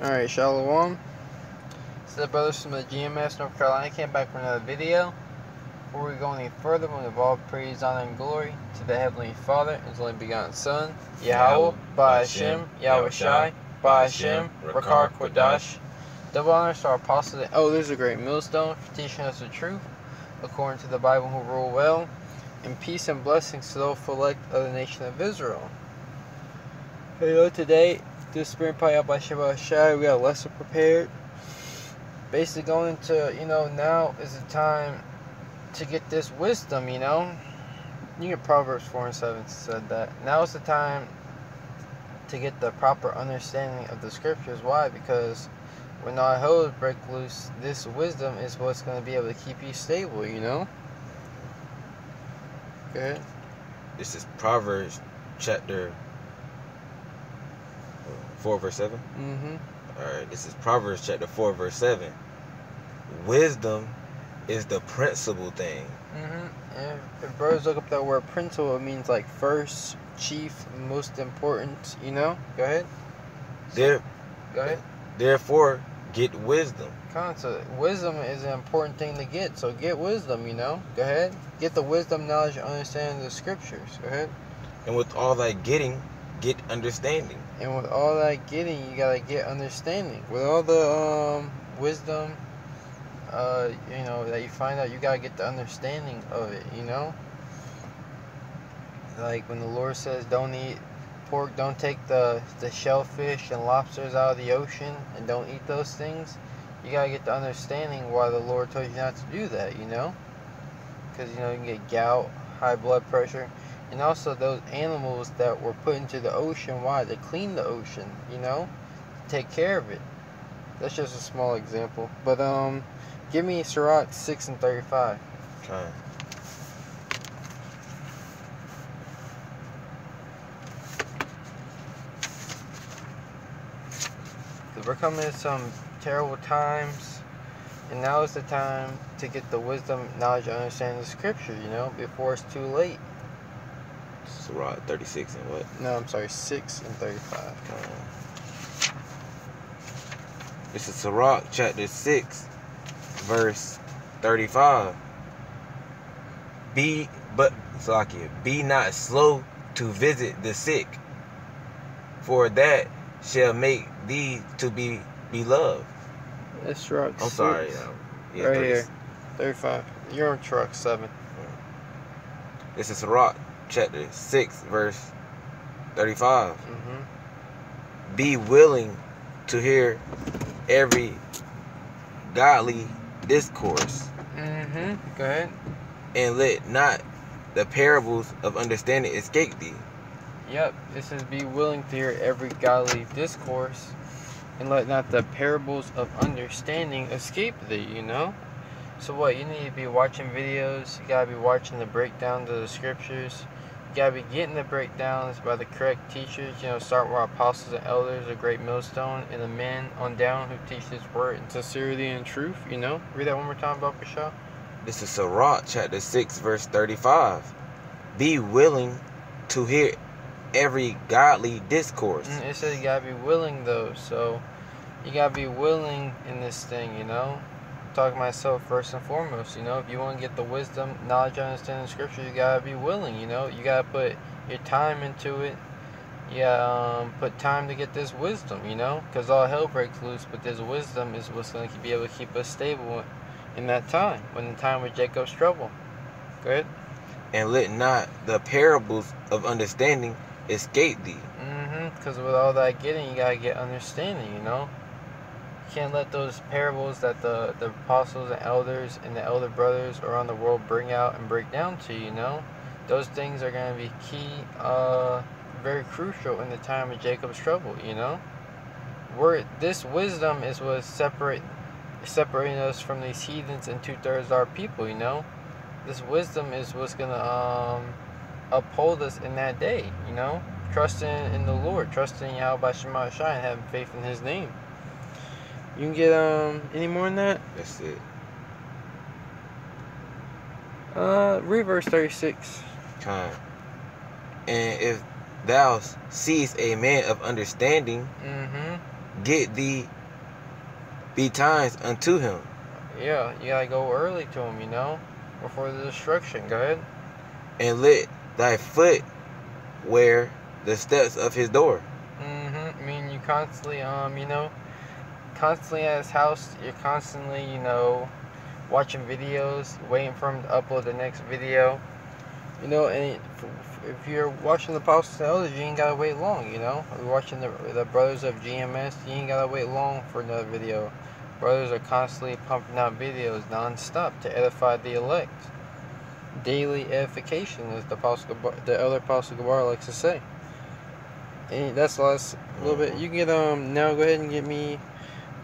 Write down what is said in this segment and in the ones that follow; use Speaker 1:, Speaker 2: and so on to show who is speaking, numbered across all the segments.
Speaker 1: Alright, Shalom. So the brothers from the GMS North Carolina came back for another video. Before we go any further, we give all praise, honor, and glory to the Heavenly Father, and His only begotten Son, Yahweh, Ba'ashem, Yahweh Shai, Ba'ashem, Rakar Kodash. Double honors to our apostles. Oh, there's a great millstone for teaching us the truth, according to the Bible who rule well. And peace and blessings to those elect of the nation of Israel. Hello, today this spring probably out by Shabbat. We got a lesson prepared. Basically, going to, you know, now is the time to get this wisdom, you know. You get Proverbs 4 and 7 said that. Now is the time to get the proper understanding of the scriptures. Why? Because when all hell break loose, this wisdom is what's going to be able to keep you stable, you know. Good.
Speaker 2: This is Proverbs chapter 4 verse 7.
Speaker 1: Mm-hmm.
Speaker 2: All right, this is Proverbs chapter 4 verse 7. Wisdom is the principal thing.
Speaker 1: Mm-hmm. And if brothers look up that word principal, it means like first, chief, most important, you know? Go ahead.
Speaker 2: There,
Speaker 1: Go ahead.
Speaker 2: therefore, get wisdom.
Speaker 1: Concept. Wisdom is an important thing to get, so get wisdom, you know? Go ahead. Get the wisdom, knowledge, understanding of the scriptures. Go ahead.
Speaker 2: And with all that getting, get understanding.
Speaker 1: And with all that getting, you gotta get understanding. With all the um, wisdom, uh, you know, that you find out, you gotta get the understanding of it, you know? Like when the Lord says, don't eat pork, don't take the, the shellfish and lobsters out of the ocean, and don't eat those things, you gotta get the understanding why the Lord told you not to do that, you know? Because, you know, you can get gout, high blood pressure and also those animals that were put into the ocean why? To clean the ocean you know? Take care of it. That's just a small example. But um give me Sirach 6 and 35
Speaker 2: Okay.
Speaker 1: we're coming to some terrible times and now is the time to get the wisdom knowledge and understanding of the scripture you know? Before it's too late
Speaker 2: Sirach 36 and what?
Speaker 1: no i'm sorry 6 and 35
Speaker 2: Okay. This is Sirach chapter 6, verse 35. Be, but, Salakia, be not slow to visit the sick, for that shall make thee to be beloved.
Speaker 1: that's Sirach
Speaker 2: I'm
Speaker 1: 6.
Speaker 2: sorry. Um, yeah,
Speaker 1: right
Speaker 2: 30
Speaker 1: here 35 you're on truck 7
Speaker 2: This is Sirach chapter 6, verse 35.
Speaker 1: mm-hmm
Speaker 2: Be willing to hear every godly discourse,
Speaker 1: mm-hmm go ahead
Speaker 2: and let not the parables of understanding escape thee.
Speaker 1: Yep, it says be willing to hear every godly discourse and let not the parables of understanding escape thee, you know? So what, you need to be watching videos, you gotta be watching the breakdown of the scriptures, gotta be getting the breakdowns by the correct teachers, you know, start with our apostles and elders, a great millstone, and the men on down who teach this word in sincerity and truth, you know? Read that one more time, Bob Shaw.
Speaker 2: This is Sirach chapter 6, verse 35. Be willing to hear every godly discourse.
Speaker 1: Mm, It says you gotta be willing though, so you gotta be willing in this thing, you know. I'm talking myself first and foremost, you know. If you want to get the wisdom, knowledge, understanding of scripture, you gotta be willing, you know. You gotta put your time into it. Yeah, um, put time to get this wisdom, you know, because all hell breaks loose. But this wisdom is what's gonna be able to keep us stable in that time, when the time of Jacob's trouble. Good.
Speaker 2: And let not the parables of understanding escape thee.
Speaker 1: Mm-hmm. Because with all that getting, you gotta get understanding. You know, can't let those parables that the the apostles and elders and the elder brothers around the world bring out and break down to you. Know, those things are gonna be key, uh, very crucial in the time of Jacob's trouble. You know, where this wisdom is what separate separating us from these heathens and two thirds of our people. You know, this wisdom is what's gonna um uphold us in that day, you know? Trusting in the Lord, trusting Yahweh Shema and having faith in his name. You can get um any more than that?
Speaker 2: That's it.
Speaker 1: Uh reverse thirty six.
Speaker 2: Time. And if thou seest a man of understanding,
Speaker 1: Mm-hmm.
Speaker 2: get thee betimes unto him.
Speaker 1: Yeah, you gotta go early to him, you know, before the destruction. Go ahead.
Speaker 2: and let thy foot wear the steps of his door.
Speaker 1: Mm-hmm. I mean, you constantly, um, you know, constantly at his house. You're constantly, you know, watching videos, waiting for him to upload the next video. You know, and if you're watching the Apostles and Elders, you ain't gotta wait long. You know, if you're watching the the Brothers of GMS, you ain't gotta wait long for another video. Brothers are constantly pumping out videos non-stop to edify the elect. Daily edification, as the Apostle, the Elder Apostle Gabar likes to say. And that's the last little bit. You can get um now. Go ahead and get me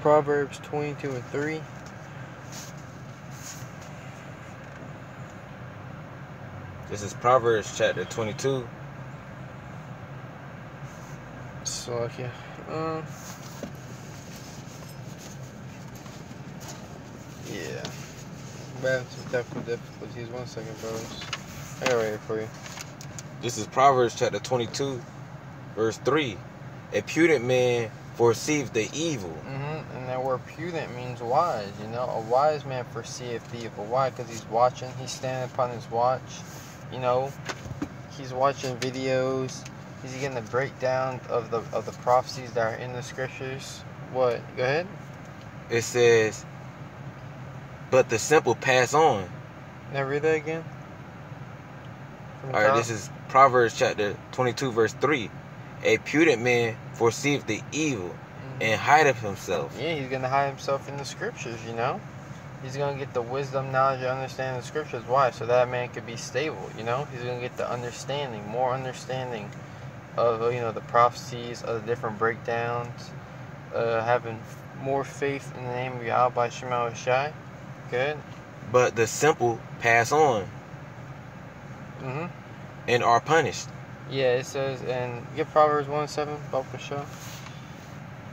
Speaker 1: Proverbs twenty-two and three.
Speaker 2: This is Proverbs chapter 22,
Speaker 1: So okay. Um. Yeah. We're having some technical difficulties. One second, brothers. I got ready for you.
Speaker 2: This is Proverbs chapter 22, verse 3. A prudent man foreseeth the evil.
Speaker 1: Mm-hmm. And that word prudent means wise. You know, a wise man foreseeth the evil. Why? Because he's watching. He's standing upon his watch. You know, he's watching videos. He's getting the breakdown of the of the prophecies that are in the scriptures. What? Go ahead.
Speaker 2: It says, But the simple pass on.
Speaker 1: Now read that again.
Speaker 2: All right,
Speaker 1: top.
Speaker 2: this is Proverbs chapter 22, verse 3. A prudent man foreseeth the evil
Speaker 1: Mhm.
Speaker 2: hide hideth himself.
Speaker 1: Yeah, he's gonna hide himself in the scriptures. You know, he's gonna get the wisdom, knowledge, and understanding the scriptures. Why? So that man could be stable. You know, he's gonna get the understanding, more understanding of you know the prophecies, of the different breakdowns, uh, having more faith in the name of Yahweh Shema Shai. Good.
Speaker 2: But the simple pass on
Speaker 1: Mhm.
Speaker 2: and are punished.
Speaker 1: Yeah, it says, and get Proverbs 1 7, Bob show.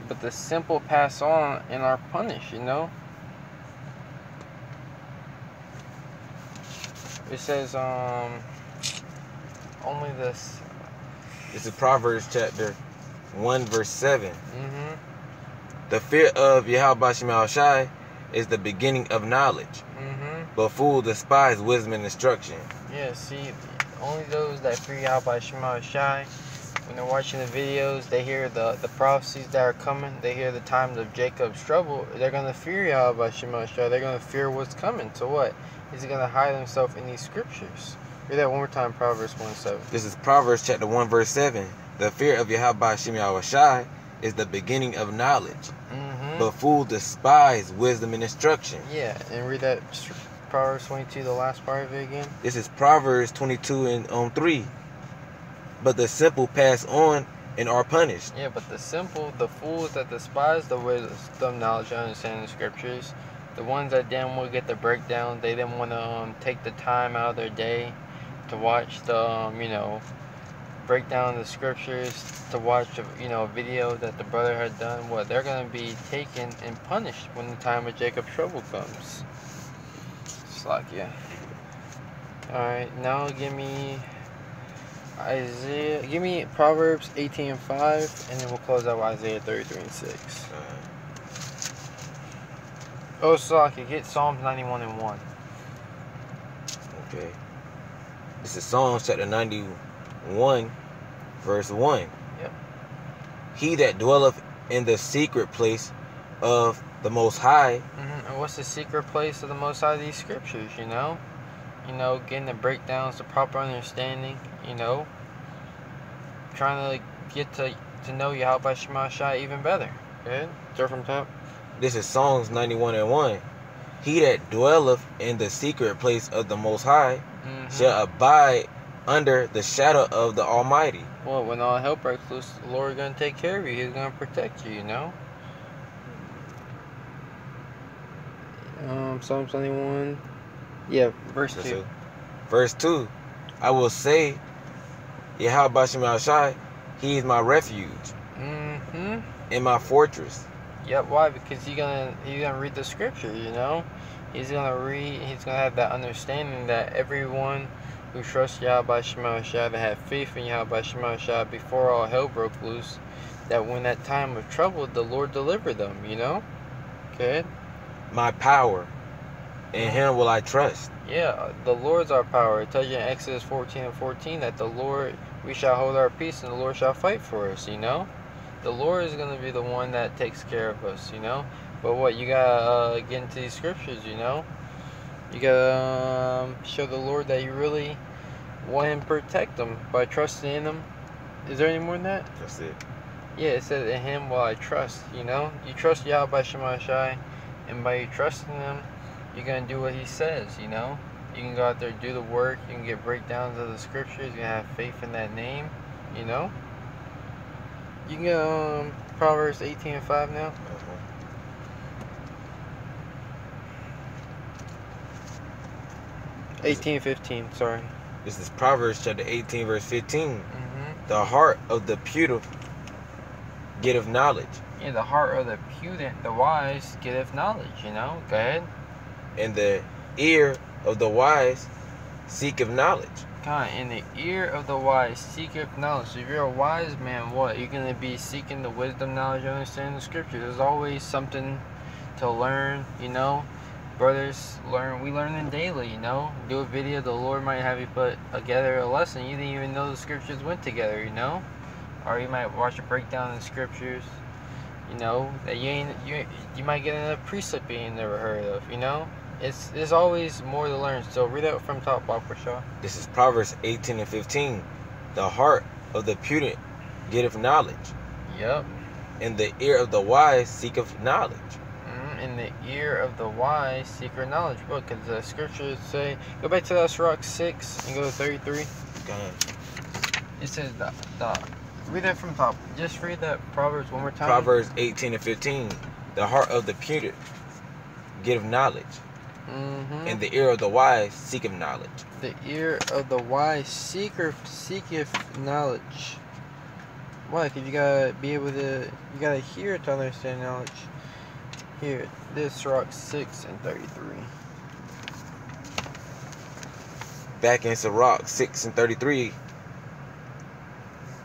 Speaker 1: But the simple pass on and are punished, you know? It says, um, only this.
Speaker 2: This is Proverbs chapter 1, verse 7.
Speaker 1: Mm
Speaker 2: The fear of Yahweh Shema Shai is the beginning of knowledge,
Speaker 1: hmm. Mm hmm.
Speaker 2: but fools despise wisdom and instruction.
Speaker 1: Yeah, see, only those that fear Yahweh Shema Shai, when they're watching the videos, they hear the, the prophecies that are coming, they hear the times of Jacob's trouble, they're going to fear Yahweh Shema Shai, they're going to fear what's coming. So what? He's going to hide himself in these scriptures. Read that one more time, Proverbs 1 7.
Speaker 2: This is Proverbs chapter 1, verse 7. The fear of Yahweh Shema Shai is the beginning of knowledge,
Speaker 1: Mm-hmm.
Speaker 2: but fools despise wisdom and instruction.
Speaker 1: yeah, and read that Proverbs 22, the last part of it again.
Speaker 2: This is Proverbs 22 and on 3. But the simple pass on and are punished.
Speaker 1: Yeah, but the simple, the fools that despise the wisdom, knowledge, and understanding the scriptures, the ones that want to get the breakdown, they didn't want to um, take the time out of their day to watch the, um, you know, breakdown the scriptures, to watch, you know, a video that the brother had done. Well, they're gonna be taken and punished when the time of Jacob's trouble comes. It's like, yeah. All right, now give me Isaiah. Give me Proverbs 18 and 5, and then we'll close out with Isaiah 33 and 6. Oh, Saki, get Psalms 91 and 1.
Speaker 2: Okay. This is Psalms chapter 91, verse 1.
Speaker 1: Yep.
Speaker 2: He that dwelleth in the secret place of the Most High
Speaker 1: hmm And what's the secret place of the Most High of these scriptures, you know? You know, getting the breakdowns, the proper understanding, you know? Trying to get to, to know Yahweh Shema Shai even better. Good? Start from top.
Speaker 2: This is Psalms 91 and 1. He that dwelleth in the secret place of the Most High
Speaker 1: Mm-hmm.
Speaker 2: shall abide under the shadow of the Almighty.
Speaker 1: Well, when all hell breaks loose, the Lord gonna take care of you. He's gonna protect you. You know. Um, Psalm seventy one. Yeah, verse
Speaker 2: That's
Speaker 1: two.
Speaker 2: it. Verse 2 I will say, Yahweh Shema Shai, He is my refuge
Speaker 1: Mm-hmm.
Speaker 2: and my fortress.
Speaker 1: Yep. Why? Because he's gonna he's gonna read the scripture. You know, he's gonna read. He's gonna have that understanding that everyone who trusts Yahweh Shema Shai, that have faith in Yahweh Shema Shai before all hell broke loose, that when that time of trouble, the Lord delivered them, you know? Okay.
Speaker 2: My power, in Him will I trust.
Speaker 1: Yeah, the Lord's our power. It tells you in Exodus 14 and 14 that the Lord, we shall hold our peace and the Lord shall fight for us, you know? The Lord is going to be the one that takes care of us, you know? But what, you got to uh, get into these scriptures, you know? You got to um, show the Lord that you really want Him to protect them by trusting in Him. Is there any more than that?
Speaker 2: That's it.
Speaker 1: Yeah, it says in Him will I trust, you know? You trust Yahweh by Shema Shai, and by you trusting Him, you're going to do what He says, you know? You can go out there, do the work, you can get breakdowns of the scriptures, you can have faith in that name, you know? You can go um, Proverbs 18 and 5 now. 18 15, sorry.
Speaker 2: This is Proverbs chapter 18, verse 15.
Speaker 1: Mm-hmm.
Speaker 2: The heart of the pure getteth knowledge,
Speaker 1: Yeah, the heart of the prudent, the wise, getteth knowledge, you know? Go ahead.
Speaker 2: And the ear of the wise seeketh knowledge.
Speaker 1: God, in the ear of the wise seeketh knowledge. So if you're a wise man, what? You're going to be seeking the wisdom, knowledge, and understanding the scripture. There's always something to learn, you know? Brothers, learn. We learn them daily, you know? Do a video, the Lord might have you put together a lesson. You didn't even know the scriptures went together, you know? Or you might watch a breakdown of the scriptures, you know? That you ain't, you, you might get another precept you never heard of, you know? It's, there's always more to learn. So read out from top, Bob Shaw.
Speaker 2: This is Proverbs 18 and 15. The heart of the prudent getteth knowledge,
Speaker 1: Yep.
Speaker 2: and the ear of the wise seeketh knowledge.
Speaker 1: Mm, in the ear of the wise, secret knowledge. Look, because the scriptures say, go back to that Sirach 6 and go to 33.
Speaker 2: Go ahead.
Speaker 1: It says, the, the, read that from top. Just read that Proverbs one more time.
Speaker 2: Proverbs 18 and 15. The heart of the prudent getteth knowledge,
Speaker 1: Mm-hmm.
Speaker 2: and the ear of the wise seeketh knowledge.
Speaker 1: the ear of the wise seeker seeketh knowledge. Why? Because you gotta be able to, you gotta hear it to understand knowledge. Here, Sirach 6 and 33.
Speaker 2: Back in Sirach 6 and 33.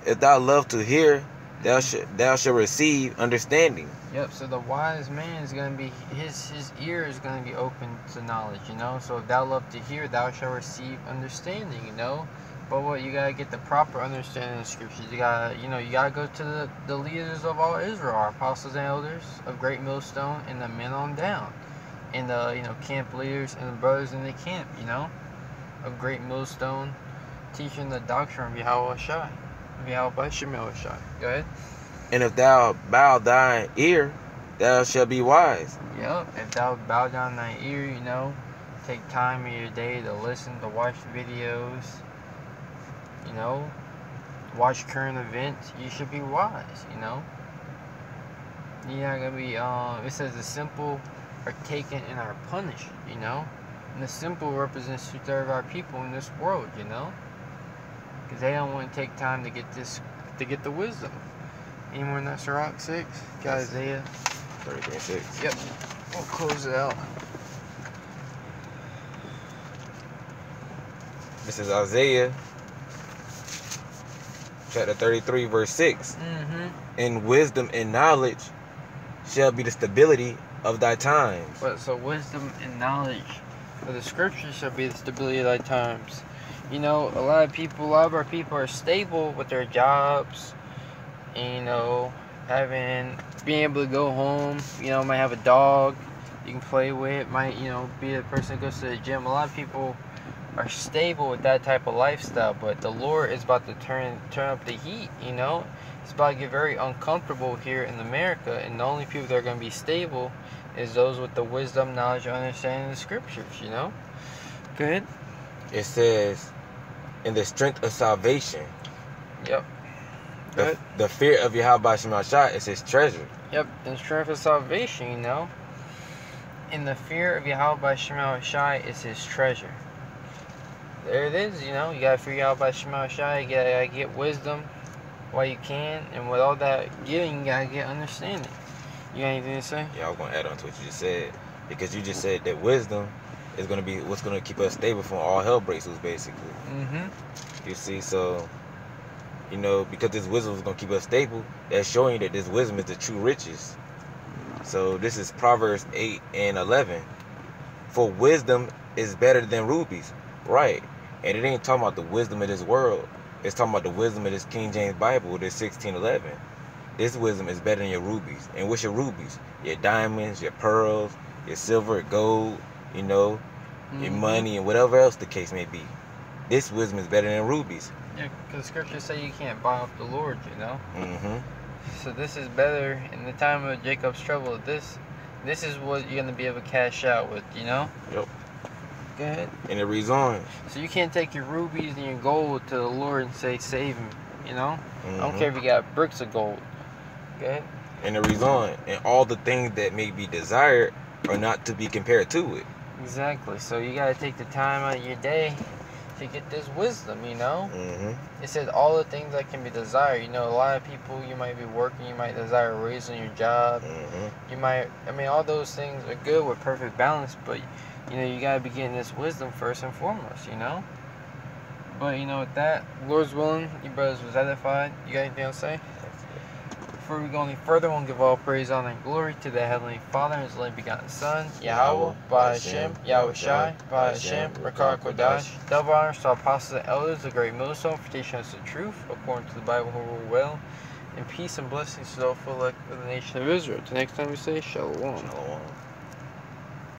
Speaker 2: If thou love to hear, thou shalt thou shalt receive understanding.
Speaker 1: Yep. So the wise man is gonna be his his ear is gonna be open to knowledge. You know. So if thou love to hear, thou shalt receive understanding. You know. But what you gotta get the proper understanding of scriptures. You gotta you know you gotta go to the, the leaders of all Israel, our apostles and elders of Great Millstone, and the men on down, and the you know camp leaders and the brothers in the camp. You know, of Great Millstone, teaching the doctrine of Yahweh Shai, Yahweh Shemel Shai. Go ahead.
Speaker 2: And if thou bow thine ear, thou shalt be wise.
Speaker 1: Yep, if thou bow down thy ear, you know, take time in your day to listen, to watch videos, you know, watch current events, you should be wise, you know. You're not gonna be, um, it says the simple are taken and are punished, you know. And the simple represents two thirds of our people in this world, you know. Because they don't want to take time to get this, to get the wisdom. Any more in that Sirach 6? Got. Isaiah
Speaker 2: 33 6.
Speaker 1: Yep. We'll close it out.
Speaker 2: This is Isaiah chapter 33, verse 6.
Speaker 1: Mm-hmm.
Speaker 2: And wisdom and knowledge shall be the stability of thy times.
Speaker 1: But so wisdom and knowledge of the scriptures shall be the stability of thy times. You know, a lot of people, a lot of our people are stable with their jobs. And, you know, having, being able to go home. You know, might have a dog you can play with. Might, you know, be a person that goes to the gym. A lot of people are stable with that type of lifestyle. But the Lord is about to turn turn up the heat. You know, it's about to get very uncomfortable here in America. And the only people that are going to be stable is those with the wisdom, knowledge, and understanding of the scriptures, you know? Good?
Speaker 2: It says, in the strength of salvation,
Speaker 1: Yep.
Speaker 2: the,
Speaker 1: Good.
Speaker 2: the fear of Yahweh Shema Shai is his treasure.
Speaker 1: Yep, the strength of salvation, you know? In the fear of Yahweh Shema Shai is his treasure. There it is, you know? You gotta fear Yahweh Shema Shai, you gotta get wisdom while you can, and with all that getting, you gotta get understanding. You got anything to say?
Speaker 2: Yeah, I was gonna add on to what you just said because you just said that wisdom is gonna be what's gonna keep us stable from all hell breaks loose, basically.
Speaker 1: Mm-hmm.
Speaker 2: You see, so you know, because this wisdom is gonna keep us stable, that's showing that this wisdom is the true riches. So this is Proverbs 8 and 11. For wisdom is better than rubies. Right. And it ain't talking about the wisdom of this world. It's talking about the wisdom of this King James Bible, this 1611. This wisdom is better than your rubies. And what's your rubies? Your diamonds, your pearls, your silver, gold, you know, your
Speaker 1: Mhm.
Speaker 2: money, and whatever else the case may be. This wisdom is better than rubies.
Speaker 1: Yeah, because scriptures say you can't buy off the Lord, you know.
Speaker 2: hmm
Speaker 1: So this is better in the time of Jacob's trouble. This, this is what you're gonna be able to cash out with, you know.
Speaker 2: Yep.
Speaker 1: Go ahead.
Speaker 2: And it on.
Speaker 1: So you can't take your rubies and your gold to the Lord and say, "Save me, you know. I don't
Speaker 2: Mhm.
Speaker 1: care if you got bricks of gold. Go ahead.
Speaker 2: And it on. And all the things that may be desired are not to be compared to it.
Speaker 1: Exactly. So you gotta take the time out of your day to get this wisdom, you know.
Speaker 2: hmm
Speaker 1: It says all the things that can be desired. You know, a lot of people you might be working, you might desire a raise on your job.
Speaker 2: hmm
Speaker 1: You might, I mean, all those things are good with perfect balance, but you know, you gotta be getting this wisdom first and foremost, you know. But you know, with that, Lord's willing, you brothers was edified. You got anything else to say? Before we go any further, we'll give all praise, honor, and glory to the Heavenly Father and His only begotten Son, Yahweh, by Hashem, Yahweh Shai, by Hashem, Rakar Kodash. Double honors to apostles and elders, the great millstone, for teaching us the truth, according to the Bible, who rule well. And peace and blessings to all of the nation of Israel. Till next time we say, Shalom.
Speaker 2: Shalom.